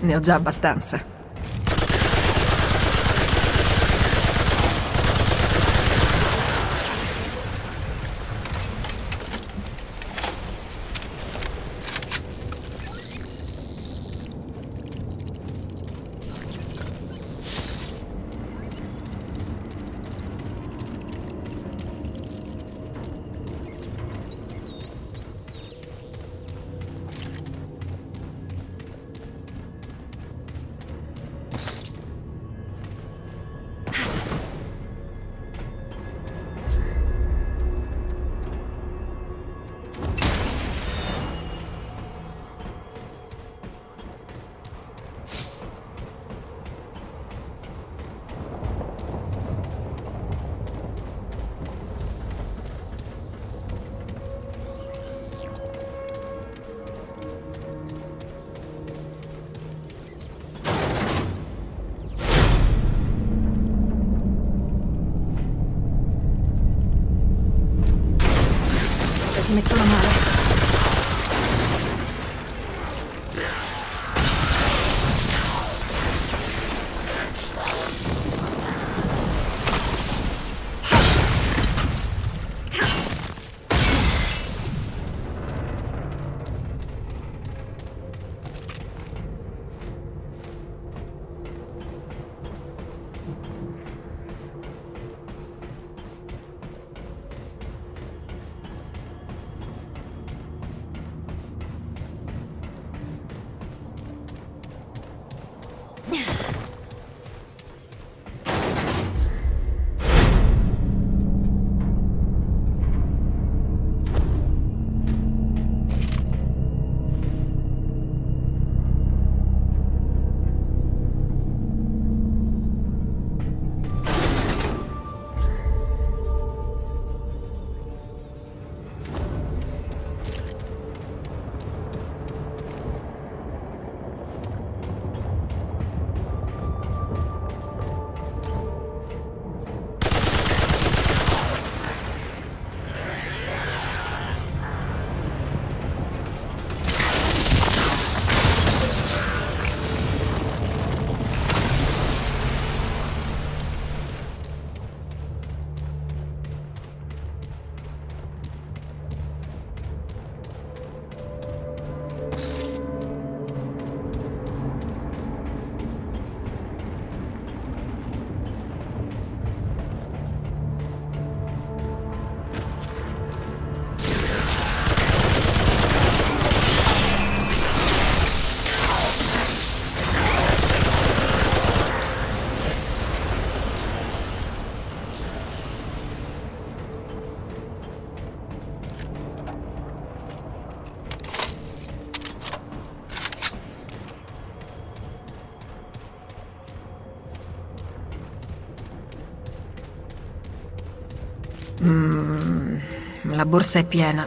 Ne ho già abbastanza. Mm, la borsa è piena.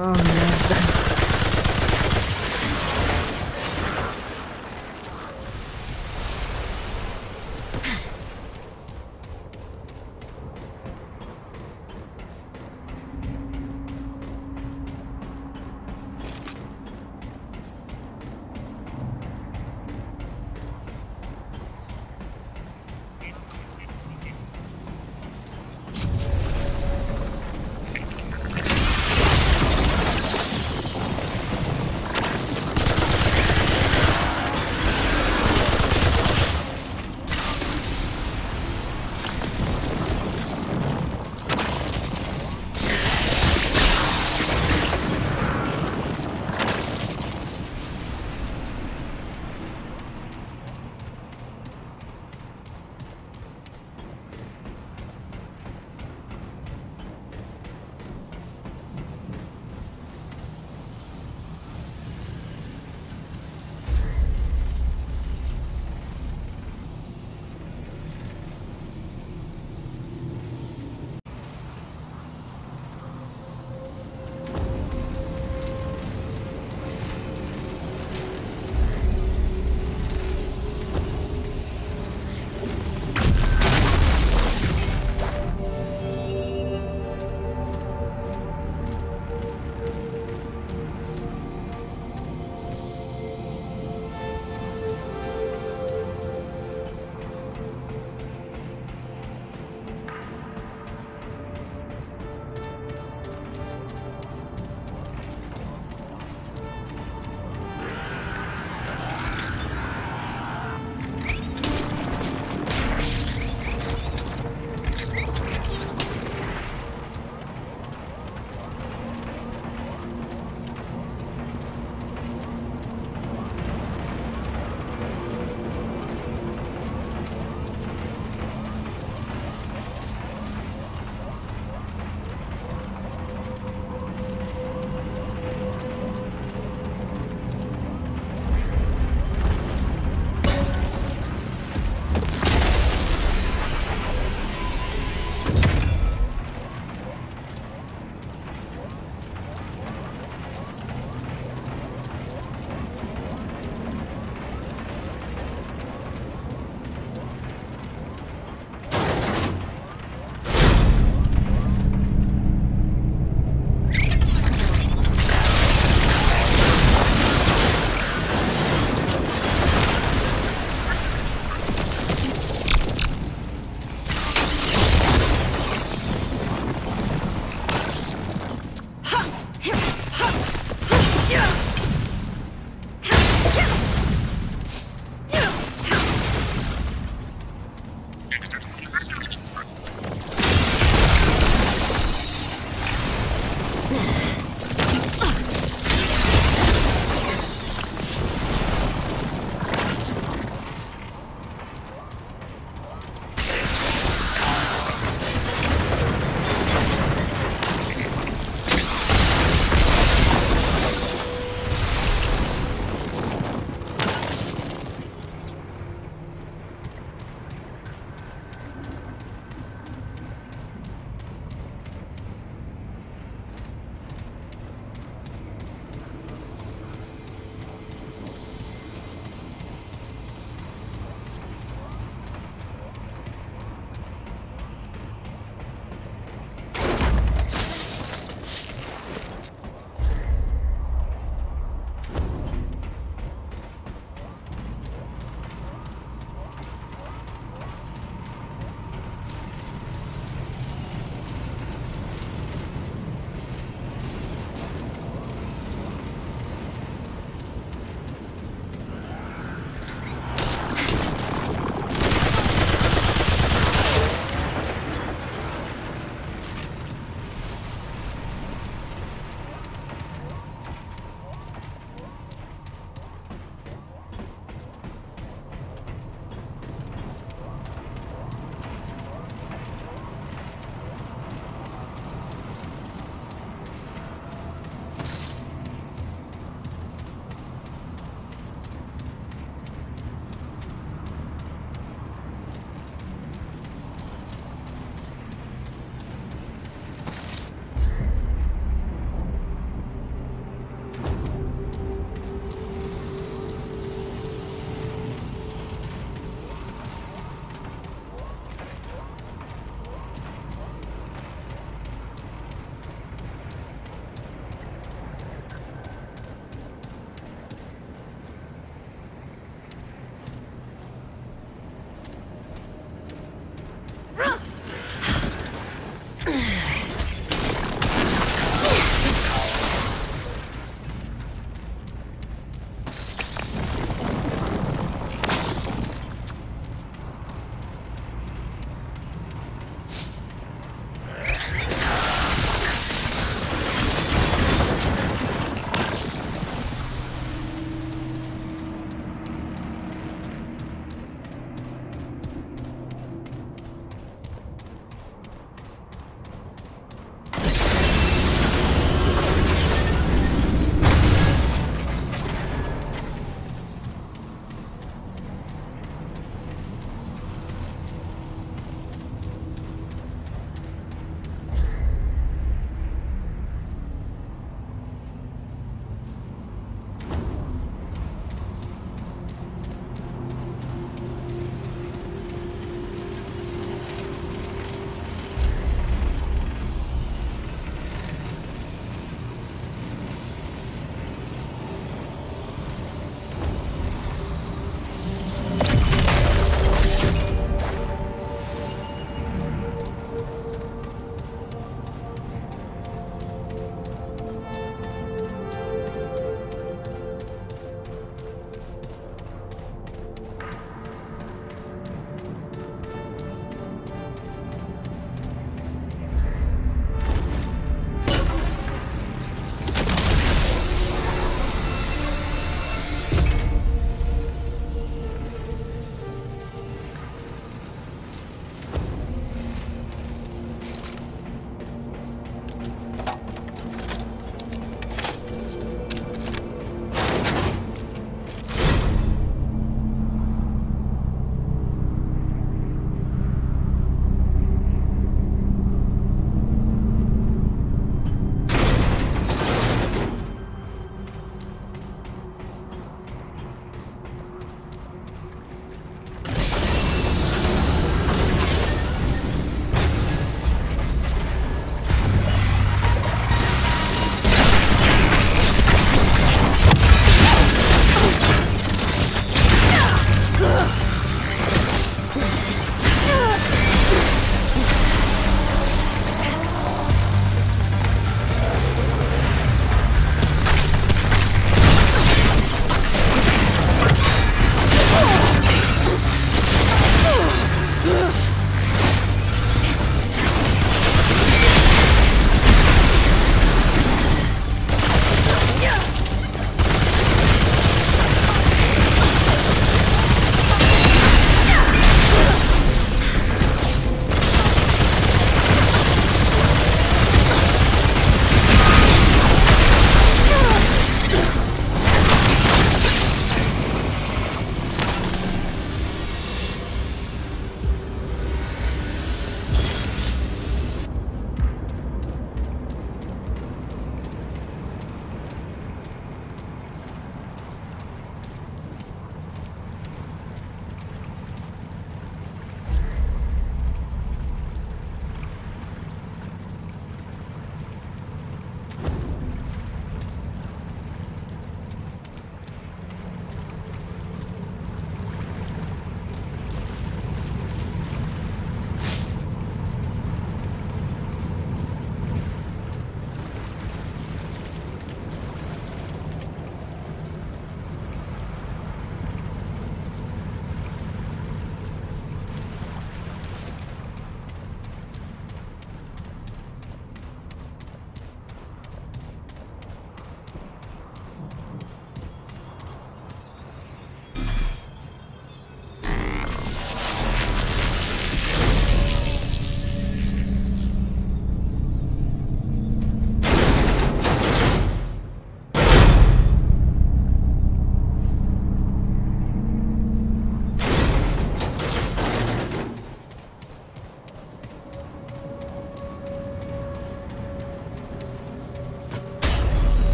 Oh no.